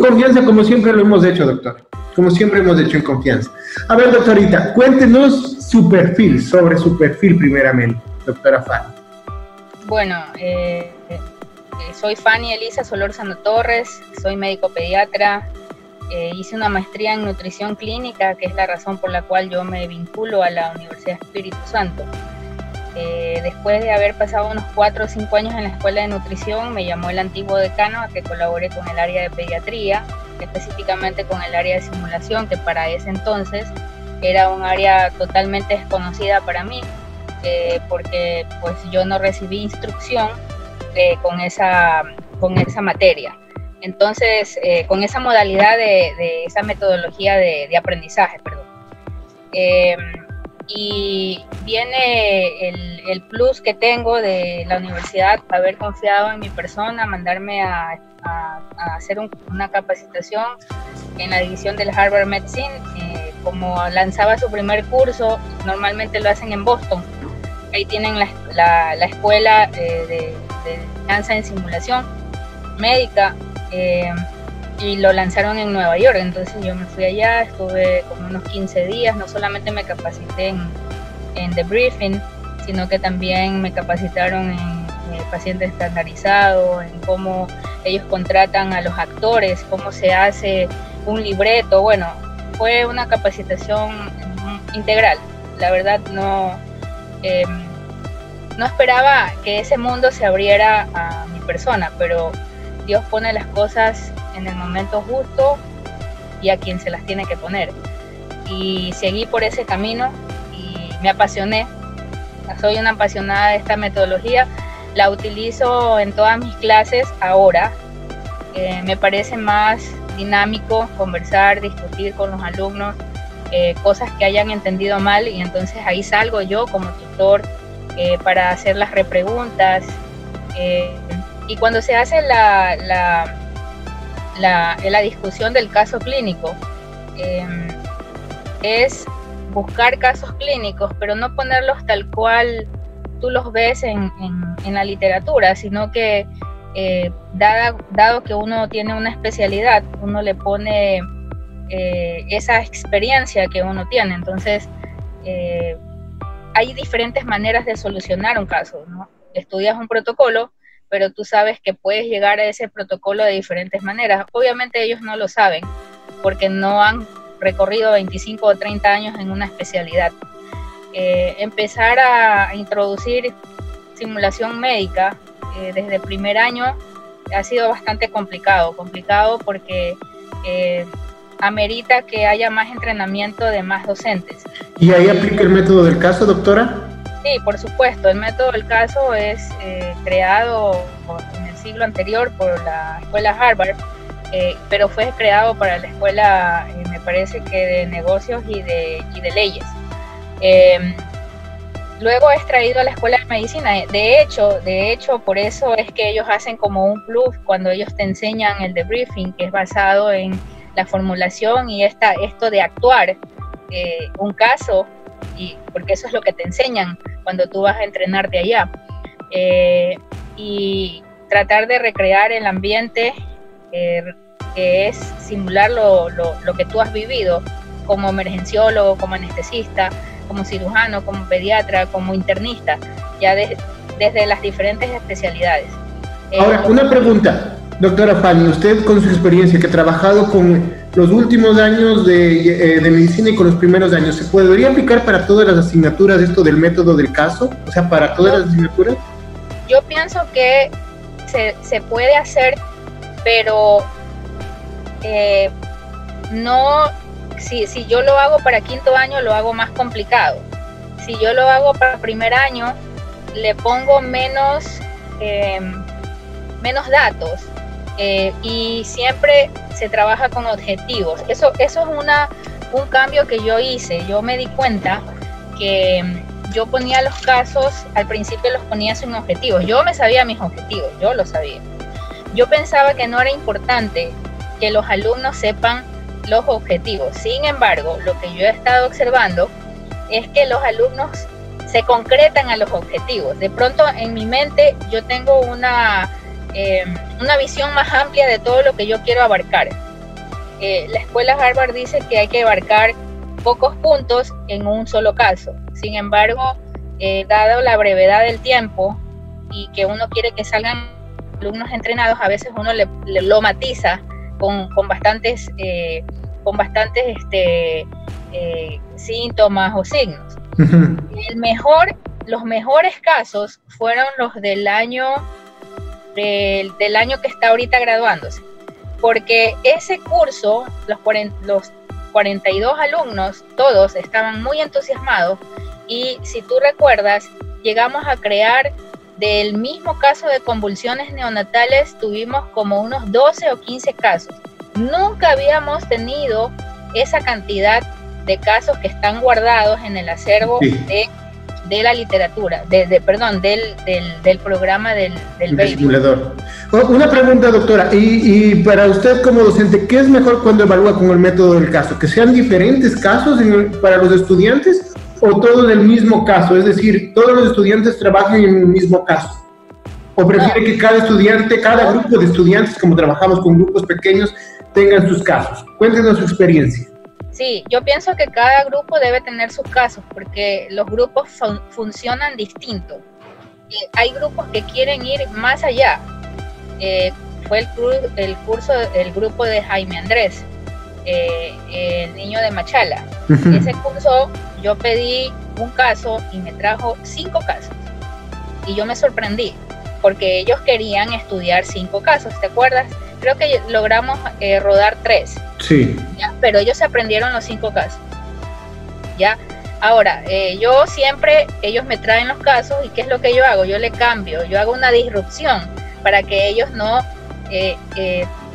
confianza como siempre lo hemos hecho, doctor. Como siempre hemos hecho en confianza. A ver, doctorita, cuéntenos su perfil, sobre su perfil primeramente, doctora Fanny. Bueno, eh, soy Fanny Elisa Solorzano Torres, soy médico pediatra, eh, hice una maestría en nutrición clínica, que es la razón por la cual yo me vinculo a la Universidad Espíritu Santo. Eh, después de haber pasado unos 4 o 5 años en la escuela de nutrición, me llamó el antiguo decano a que colabore con el área de pediatría, específicamente con el área de simulación, que para ese entonces era un área totalmente desconocida para mí, eh, porque pues yo no recibí instrucción con, esa, con esa materia. Entonces, eh, con esa modalidad de, esa metodología de, aprendizaje, perdón. Eh, y viene el, plus que tengo de la universidad, haber confiado en mi persona, mandarme a, hacer una capacitación en la división del Harvard Medicine. Eh, como lanzaba su primer curso, normalmente lo hacen en Boston. Ahí tienen la, escuela de, de danza en simulación médica eh, y lo lanzaron en Nueva York. Entonces yo me fui allá, estuve como unos 15 días, no solamente me capacité en, en The Briefing, sino que también me capacitaron en, el paciente estandarizado, en cómo ellos contratan a los actores, cómo se hace un libreto. Bueno, fue una capacitación integral. La verdad no, eh, no esperaba que ese mundo se abriera a mi persona, pero Dios pone las cosas en el momento justo y a quien se las tiene que poner. Y seguí por ese camino y me apasioné. Soy una apasionada de esta metodología. La utilizo en todas mis clases ahora. Eh, me parece más dinámico conversar, discutir con los alumnos eh, cosas que hayan entendido mal y entonces ahí salgo yo como tutor eh, para hacer las repreguntas. Y cuando se hace la, la, la, discusión del caso clínico, em, es buscar casos clínicos, pero no ponerlos tal cual tú los ves en, en, la literatura, sino que eh, dado que uno tiene una especialidad, uno le pone eh, esa experiencia que uno tiene. Entonces, eh, hay diferentes maneras de solucionar un caso. ¿no? Estudias un protocolo, pero tú sabes que puedes llegar a ese protocolo de diferentes maneras. Obviamente ellos no lo saben porque no han recorrido 25 o 30 años en una especialidad. Eh, empezar a introducir simulación médica eh, desde el primer año ha sido bastante complicado, complicado porque eh, amerita que haya más entrenamiento de más docentes. ¿Y ahí aplica el método del caso, doctora? Sí, por supuesto. El método del caso es eh, creado en el siglo anterior por la escuela Harvard, eh, pero fue creado para la escuela, eh, me parece que de negocios y de, y de leyes. Em, luego es traído a la escuela de medicina. De hecho, de hecho, por eso es que ellos hacen como un plus cuando ellos te enseñan el debriefing, que es basado en la formulación y esta, esto de actuar un caso y porque eso es lo que te enseñan cuando tú vas a entrenarte allá. Eh, y tratar de recrear el ambiente eh, que es simular lo, lo, que tú has vivido como emergenciólogo, como anestesista, como cirujano, como pediatra, como internista, ya desde las diferentes especialidades. Ahora, una pregunta, doctora Fanny, usted con su experiencia que ha trabajado con los últimos años de, eh, de, medicina y con los primeros años, ¿se podría aplicar para todas las asignaturas esto del método del caso? O sea, para todas las asignaturas. Yo pienso que se, se puede hacer, pero eh, no, si, si yo lo hago para quinto año, lo hago más complicado. Si yo lo hago para primer año, le pongo menos, eh, menos datos eh, y siempre se trabaja con objetivos. Eso, eso es una, un cambio que yo hice. Yo me di cuenta que mm, yo ponía los casos, al principio los ponía sin objetivos. Yo me sabía mis objetivos, yo lo sabía. Yo pensaba que no era importante que los alumnos sepan los objetivos. Sin embargo, lo que yo he estado observando es que los alumnos se concretan a los objetivos. De pronto en mi mente yo tengo una eh, una visión más amplia de todo lo que yo quiero abarcar. eh, la escuela Harvard dice que hay que abarcar pocos puntos en un solo caso. Sin embargo, eh, dado la brevedad del tiempo y que uno quiere que salgan alumnos entrenados, a veces uno le, lo matiza con, con bastantes, eh, con bastantes este, síntomas o signos. El mejor, los mejores casos fueron los del año del, del año que está ahorita graduándose porque ese curso, los, los 42 alumnos, todos estaban muy entusiasmados y si tú recuerdas, llegamos a crear del mismo caso de convulsiones neonatales, tuvimos como unos 12 o 15 casos. Nunca habíamos tenido esa cantidad de casos que están guardados en el acervo de de la literatura, de, perdón, del, del, programa del, del simulador. Una pregunta, doctora, y, y, para usted como docente, ¿qué es mejor cuando evalúa con el método del caso? ¿Que sean diferentes casos para los estudiantes o todo en el mismo caso? Es decir, todos los estudiantes trabajan en el mismo caso. ¿O prefiere que cada estudiante, cada grupo de estudiantes, como trabajamos con grupos pequeños, tengan sus casos? Cuéntenos su experiencia. Sí, yo pienso que cada grupo debe tener sus casos porque los grupos funcionan distinto. hay grupos que quieren ir más allá. Eh, fue el, el, curso, el grupo de Jaime Andrés, eh, el niño de Machala. Ese curso yo pedí un caso y me trajo cinco casos. Y yo me sorprendí porque ellos querían estudiar cinco casos, ¿te acuerdas? creo que logramos eh, rodar tres. Sí. Pero ellos aprendieron los cinco casos. ¿Ya? Ahora, eh, yo siempre, ellos me traen los casos y ¿qué es lo que yo hago? Yo le cambio, yo hago una disrupción para que ellos no eh,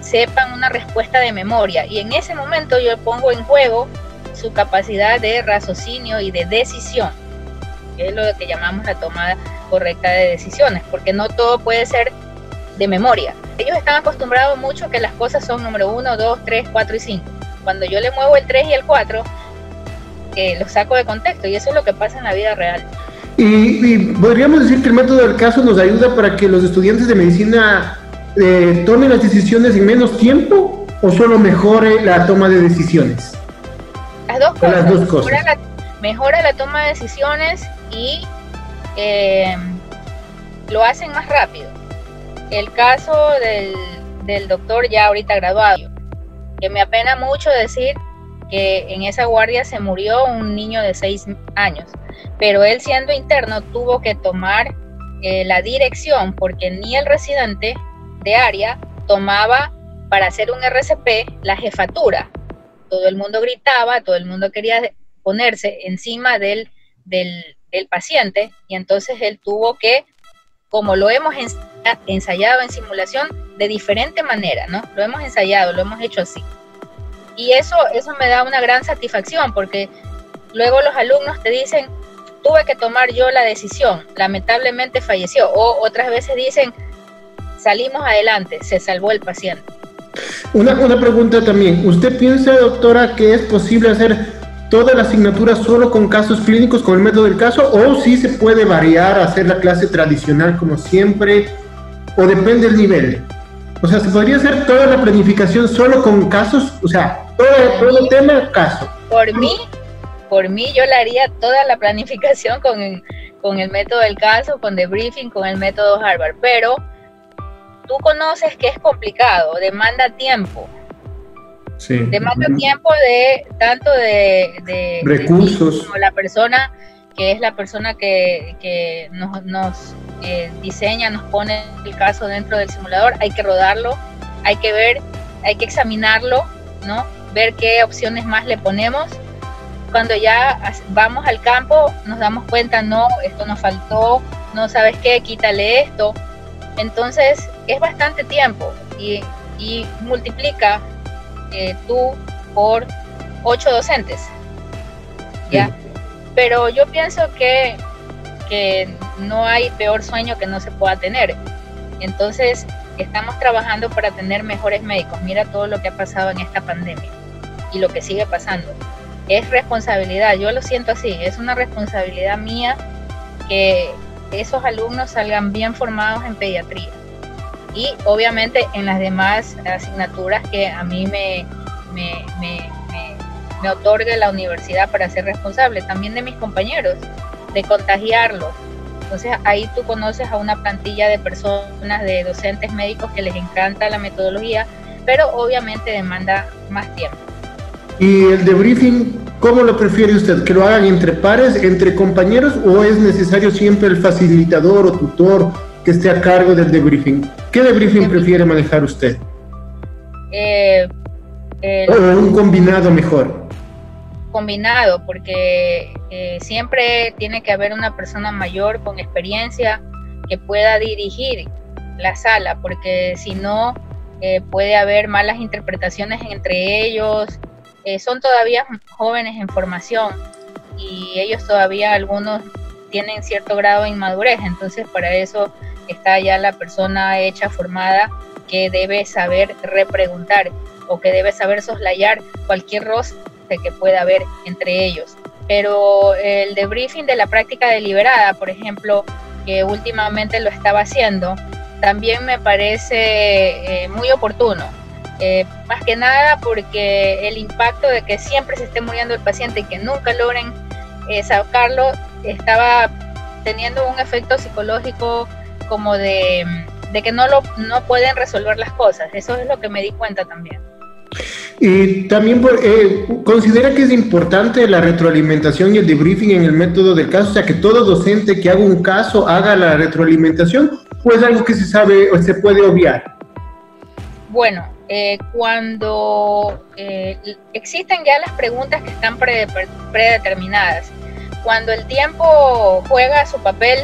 sepan una respuesta de memoria. Y en ese momento yo pongo en juego su capacidad de raciocinio y de decisión, que es lo que llamamos la toma correcta de decisiones, porque no todo puede ser de memoria. Ellos están acostumbrados mucho que las cosas son número 1, 2, 3, 4 y 5. Cuando yo le muevo el 3 y el 4, eh, los saco de contexto y eso es lo que pasa en la vida real. Y, podríamos decir que el método del caso nos ayuda para que los estudiantes de medicina eh, tomen las decisiones en menos tiempo o solo mejore la toma de decisiones. Las dos cosas. Las dos cosas. Mejora, la, toma de decisiones y eh, lo hacen más rápido el caso del, doctor ya ahorita graduado, que me apena mucho decir que en esa guardia se murió un niño de seis años, pero él siendo interno tuvo que tomar eh, la dirección porque ni el residente de área tomaba para hacer un RCP la jefatura. Todo el mundo gritaba, todo el mundo quería ponerse encima del, del, del paciente y entonces él tuvo que como lo hemos ensayado en simulación de diferente manera, ¿no? Lo hemos ensayado, lo hemos hecho así. Y eso, eso me da una gran satisfacción porque luego los alumnos te dicen, tuve que tomar yo la decisión, lamentablemente falleció. O otras veces dicen, salimos adelante, se salvó el paciente. Una, una pregunta también, ¿usted piensa, doctora, que es posible hacer toda la asignatura solo con casos clínicos con el método del caso o si se puede variar, hacer la clase tradicional como siempre o depende del nivel? O sea, ¿se podría hacer toda la planificación solo con casos? O sea, todo, el tema, caso. Por mí, por mí yo le haría toda la planificación con el, con el método del caso, con debriefing, con el método Harvard, pero tú conoces que es complicado, demanda tiempo Sí. Demanda tiempo de tanto de, recursos como la persona que es la persona que, nos, eh, diseña, nos pone el caso dentro del simulador, hay que rodarlo, hay que ver, hay que examinarlo, ¿no? Ver qué opciones más le ponemos. Cuando ya vamos al campo, nos damos cuenta, no, esto nos faltó, no sabes qué, quítale esto. Entonces, es bastante tiempo y, y multiplica tú por ocho docentes. ¿Ya? Pero yo pienso que, no hay peor sueño que no se pueda tener. Entonces, estamos trabajando para tener mejores médicos. Mira todo lo que ha pasado en esta pandemia y lo que sigue pasando. Es responsabilidad, yo lo siento así, es una responsabilidad mía que esos alumnos salgan bien formados en pediatría y obviamente en las demás asignaturas que a mí me, me, me, otorgue la universidad para ser responsable, también de mis compañeros, de contagiarlos. Entonces ahí tú conoces a una plantilla de personas, de docentes médicos que les encanta la metodología, pero obviamente demanda más tiempo. ¿Y el debriefing, cómo lo prefiere usted? ¿Que lo hagan entre pares, entre compañeros o es necesario siempre el facilitador o tutor que esté a cargo del debriefing? ¿Qué debriefing prefiere manejar usted? Eh, o un combinado mejor. Combinado, porque eh, siempre tiene que haber una persona mayor con experiencia que pueda dirigir la sala, porque si no eh, puede haber malas interpretaciones entre ellos. son todavía jóvenes en formación y ellos todavía algunos tienen cierto grado de inmadurez, entonces para eso está ya la persona hecha, formada, que debe saber repreguntar o que debe saber soslayar cualquier roce que pueda haber entre ellos. Pero el debriefing de la práctica deliberada, por ejemplo, que últimamente lo estaba haciendo, también me parece eh, muy oportuno. Eh, más que nada porque el impacto de que siempre se esté muriendo el paciente y que nunca logren eh, sacarlo estaba teniendo un efecto psicológico como de, que no, lo, no pueden resolver las cosas. Eso es lo que me di cuenta también. Y también eh, considera que es importante la retroalimentación y el debriefing en el método del caso, o sea, que todo docente que haga un caso haga la retroalimentación, o es algo que se sabe o se puede obviar. Bueno, eh, cuando eh, existen ya las preguntas que están predeterminadas, cuando el tiempo juega su papel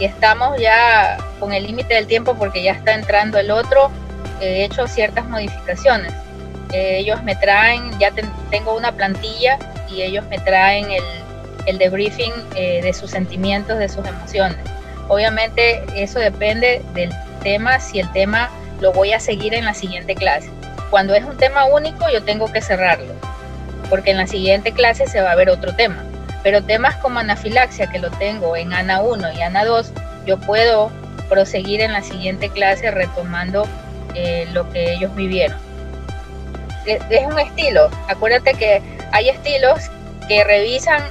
y estamos ya con el límite del tiempo porque ya está entrando el otro, he hecho ciertas modificaciones. Eh, ellos me traen, ya tengo una plantilla y ellos me traen el, el debriefing eh, de sus sentimientos, de sus emociones. Obviamente eso depende del tema, si el tema lo voy a seguir en la siguiente clase. Cuando es un tema único yo tengo que cerrarlo, porque en la siguiente clase se va a ver otro tema. Pero temas como anafilaxia, que lo tengo en ANA 1 y ANA 2, yo puedo proseguir en la siguiente clase retomando eh, lo que ellos vivieron. Es, un estilo, acuérdate que hay estilos que revisan,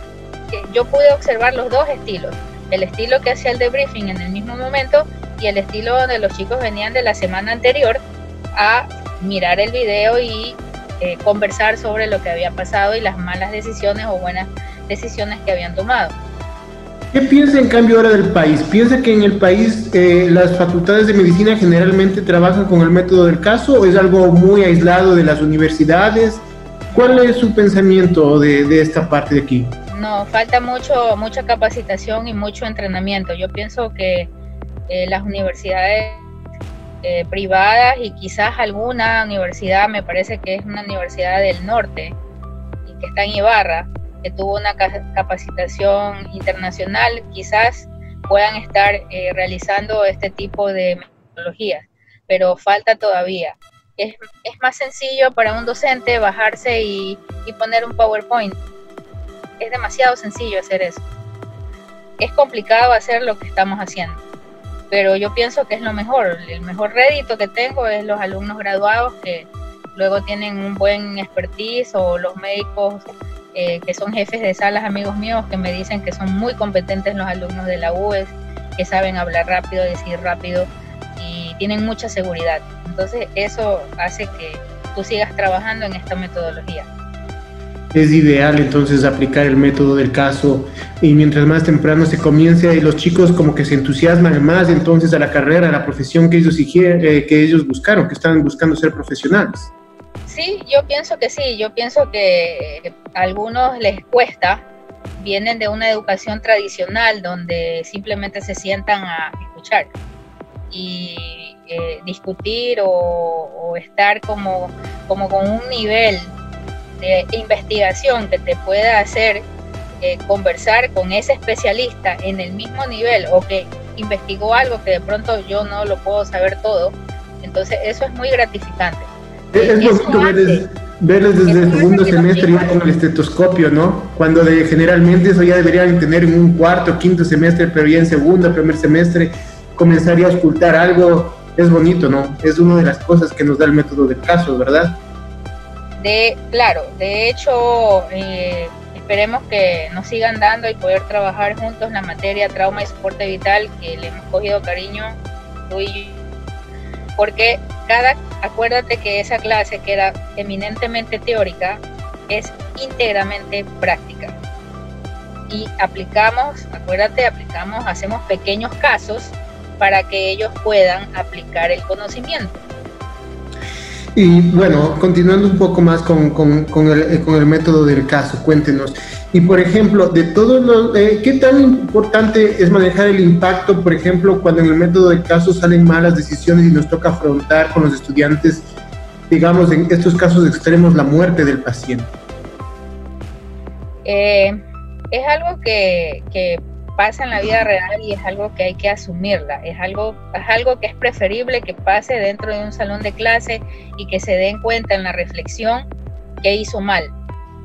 yo pude observar los dos estilos, el estilo que hacía el debriefing en el mismo momento y el estilo donde los chicos venían de la semana anterior a mirar el video y eh, conversar sobre lo que había pasado y las malas decisiones o buenas decisiones que habían tomado. ¿Qué piensa en cambio ahora del país? ¿Piensa que en el país eh, las facultades de medicina generalmente trabajan con el método del caso o es algo muy aislado de las universidades? ¿Cuál es su pensamiento de, esta parte de aquí? No, falta mucho, mucha capacitación y mucho entrenamiento. Yo pienso que eh, las universidades eh, privadas y quizás alguna universidad, me parece que es una universidad del norte y que está en Ibarra, que tuvo una capacitación internacional, quizás puedan estar eh, realizando este tipo de metodologías, pero falta todavía. Es, es, más sencillo para un docente bajarse y, y poner un PowerPoint. Es demasiado sencillo hacer eso. Es complicado hacer lo que estamos haciendo, pero yo pienso que es lo mejor. El mejor rédito que tengo es los alumnos graduados que luego tienen un buen expertise o los médicos eh, que son jefes de salas, amigos míos, que me dicen que son muy competentes los alumnos de la UES, que saben hablar rápido, decir rápido y tienen mucha seguridad. Entonces eso hace que tú sigas trabajando en esta metodología. Es ideal entonces aplicar el método del caso y mientras más temprano se comience los chicos como que se entusiasman más entonces a la carrera, a la profesión que ellos, eh, que ellos buscaron, que están buscando ser profesionales. Sí, yo pienso que sí, yo pienso que a algunos les cuesta, vienen de una educación tradicional donde simplemente se sientan a escuchar y eh, discutir o, estar como, como con un nivel de investigación que te pueda hacer eh, conversar con ese especialista en el mismo nivel o que investigó algo que de pronto yo no lo puedo saber todo. Entonces eso es muy gratificante. Es, bonito verles, desde el segundo semestre ya con el estetoscopio, ¿no? Cuando de, generalmente eso ya deberían tener en un cuarto, quinto semestre, pero ya en segundo, primer semestre comenzaría a ocultar algo. Es bonito, ¿no? Es una de las cosas que nos da el método del caso, ¿verdad? De, claro, de hecho, eh, esperemos que nos sigan dando y poder trabajar juntos la materia trauma y soporte vital que le hemos cogido cariño tú y yo. Porque acuérdate que esa clase que era eminentemente teórica es íntegramente práctica. Y aplicamos, acuérdate, aplicamos, hacemos pequeños casos para que ellos puedan aplicar el conocimiento. Y bueno, continuando un poco más con, con, el, con, el, método del caso, cuéntenos. Y por ejemplo, de todos los, eh, ¿qué tan importante es manejar el impacto, por ejemplo, cuando en el método del caso salen malas decisiones y nos toca afrontar con los estudiantes, digamos, en estos casos extremos, la muerte del paciente? Eh, es algo que pasa en la vida real y es algo que hay que asumirla. Es algo, es algo que es preferible que pase dentro de un salón de clase y que se den cuenta en la reflexión que hizo mal,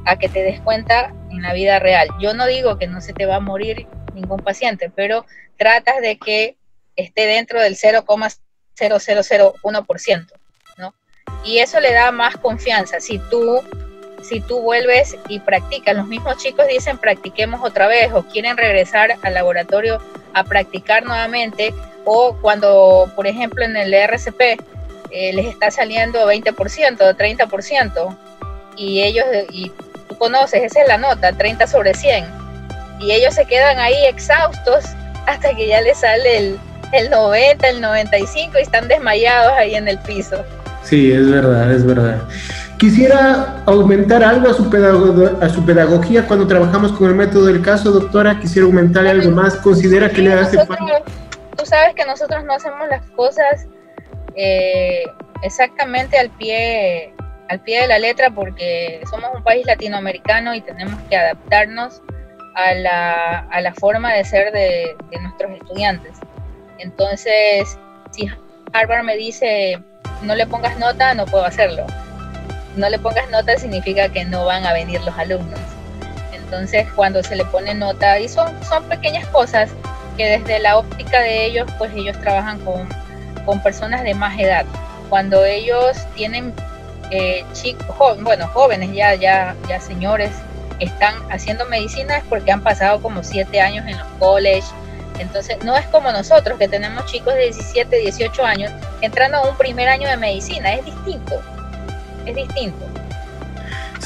a que te des cuenta en la vida real. Yo no digo que no se te va a morir ningún paciente, pero tratas de que esté dentro del 0,0001%, ¿no? Y eso le da más confianza. Si tú si tú vuelves y practicas, los mismos chicos dicen practiquemos otra vez o quieren regresar al laboratorio a practicar nuevamente o cuando, por ejemplo, en el RCP eh, les está saliendo 20% o 30% y ellos, y tú conoces, esa es la nota, 30 sobre 100, y ellos se quedan ahí exhaustos hasta que ya les sale el, el 90, el 95 y están desmayados ahí en el piso. Sí, es verdad, es verdad. Quisiera aumentar algo a su, a su pedagogía cuando trabajamos con el método del caso, doctora. Quisiera aumentarle algo más. ¿Considera que le hace falta? Tú sabes que nosotros no hacemos las cosas eh, exactamente al pie, al pie de la letra porque somos un país latinoamericano y tenemos que adaptarnos a la, a la forma de ser de, de nuestros estudiantes. Entonces, si Harvard me dice no le pongas nota, no puedo hacerlo no le pongas nota significa que no van a venir los alumnos. Entonces, cuando se le pone nota, y son, son pequeñas cosas que desde la óptica de ellos, pues ellos trabajan con, con personas de más edad. Cuando ellos tienen eh, chicos, bueno, jóvenes ya, ya, ya señores, están haciendo medicina es porque han pasado como siete años en los colleges. Entonces, no es como nosotros que tenemos chicos de 17, 18 años entrando a un primer año de medicina, es distinto es distinto.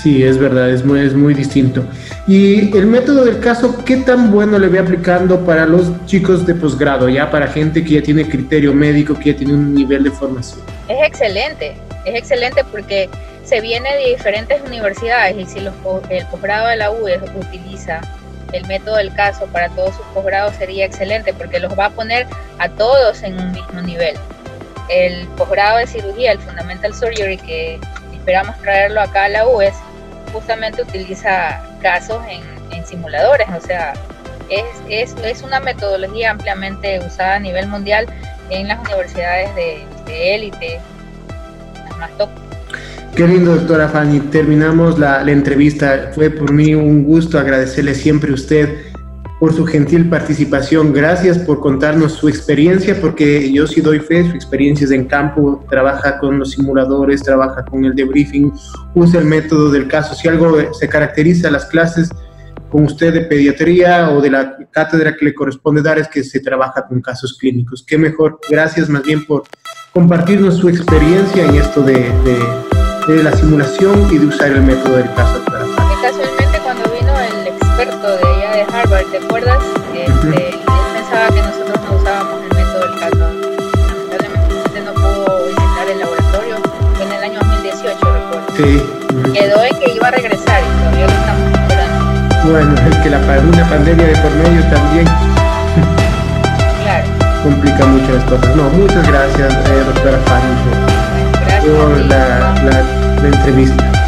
Sí, es verdad, es muy, es muy distinto. Y el método del caso, ¿qué tan bueno le ve aplicando para los chicos de posgrado, ya para gente que ya tiene criterio médico, que ya tiene un nivel de formación? Es excelente, es excelente porque se viene de diferentes universidades y si los, el posgrado de la UES utiliza el método del caso para todos sus posgrados sería excelente porque los va a poner a todos en un mismo nivel. El posgrado de cirugía, el Fundamental Surgery, que esperamos traerlo acá a la UES, justamente utiliza casos en, simuladores, o sea, es, es, es, una metodología ampliamente usada a nivel mundial en las universidades de élite, las. Qué lindo, doctora Fanny. Terminamos la, la entrevista. Fue por mí un gusto agradecerle siempre a usted por su gentil participación. Gracias por contarnos su experiencia, porque yo sí doy fe, su experiencia es en campo, trabaja con los simuladores, trabaja con el debriefing, usa el método del caso. Si algo se caracteriza las clases con usted de pediatría o de la cátedra que le corresponde dar es que se trabaja con casos clínicos. Qué mejor. Gracias más bien por compartirnos su experiencia en esto de, de, la simulación y de usar el método del caso. De Harvard, ¿te acuerdas? Este, él pensaba que nosotros no usábamos el método del caso. Lamentablemente no pudo visitar el laboratorio. Fue en el año 2018, recuerdo. Sí. Quedó en que iba a regresar y todavía lo estamos esperando. Bueno, es que la, una pandemia de por medio también claro. complica mucho las cosas. No, muchas gracias, eh, doctora Fanny, por, la, la, la entrevista.